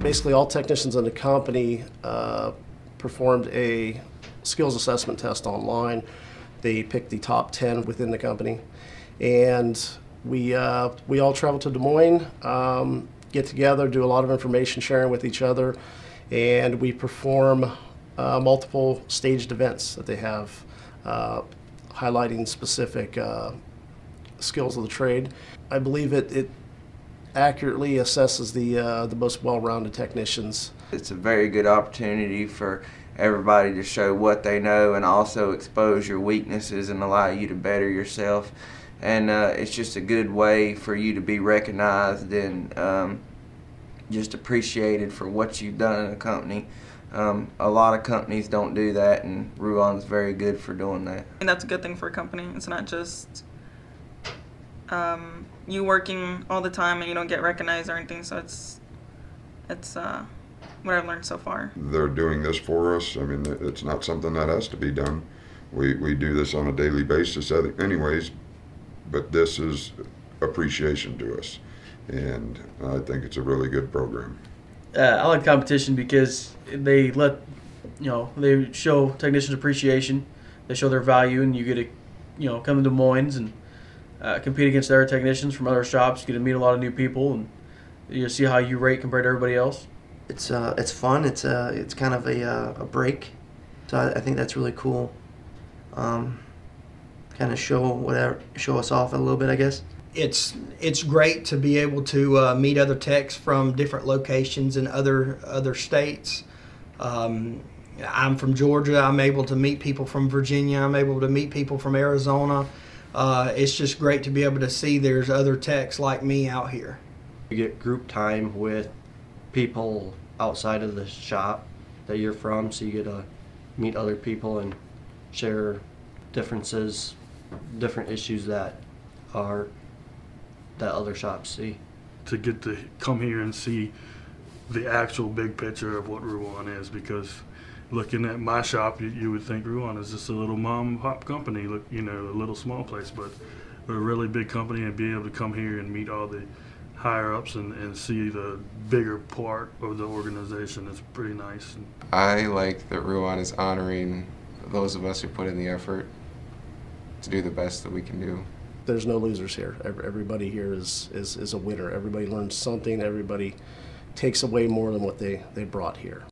basically all technicians in the company uh, performed a skills assessment test online. They picked the top 10 within the company. And we, uh, we all travel to Des Moines, um, get together, do a lot of information sharing with each other, and we perform uh, multiple staged events that they have uh, highlighting specific uh, skills of the trade. I believe it, it accurately assesses the, uh, the most well-rounded technicians. It's a very good opportunity for everybody to show what they know and also expose your weaknesses and allow you to better yourself. And uh, it's just a good way for you to be recognized and um, just appreciated for what you've done in a company. Um, a lot of companies don't do that, and Ruan's very good for doing that. And that's a good thing for a company. It's not just um, you working all the time and you don't get recognized or anything. So it's it's uh, what I've learned so far. They're doing this for us. I mean, it's not something that has to be done. We we do this on a daily basis, anyways. But this is appreciation to us, and I think it's a really good program. Uh, I like competition because they let you know they show technicians appreciation. They show their value, and you get to you know come to Des Moines and uh, compete against other technicians from other shops. You get to meet a lot of new people, and you see how you rate compared to everybody else. It's uh, it's fun. It's uh, it's kind of a uh, a break, so I, I think that's really cool. Um, kind of show whatever show us off a little bit, I guess. It's it's great to be able to uh, meet other techs from different locations in other other states. Um, I'm from Georgia. I'm able to meet people from Virginia. I'm able to meet people from Arizona uh, it's just great to be able to see there's other techs like me out here. You get group time with people outside of the shop that you're from, so you get to meet other people and share differences, different issues that are that other shops see. To get to come here and see the actual big picture of what Ruan is because looking at my shop, you, you would think Ruan is just a little mom and pop company, look, you know, a little small place, but we're a really big company and being able to come here and meet all the higher ups and, and see the bigger part of the organization is pretty nice. I like that Ruan is honoring those of us who put in the effort to do the best that we can do. There's no losers here. Everybody here is, is, is a winner. Everybody learns something. Everybody takes away more than what they, they brought here.